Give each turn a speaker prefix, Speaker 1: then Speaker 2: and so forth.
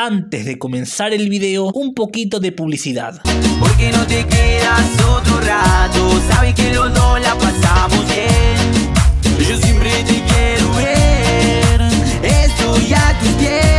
Speaker 1: Antes de comenzar el video, un poquito de publicidad.
Speaker 2: Porque no te quedas otro rato, sabes que los dos la pasamos bien. Yo siempre te quiero ver, estoy a tus pies.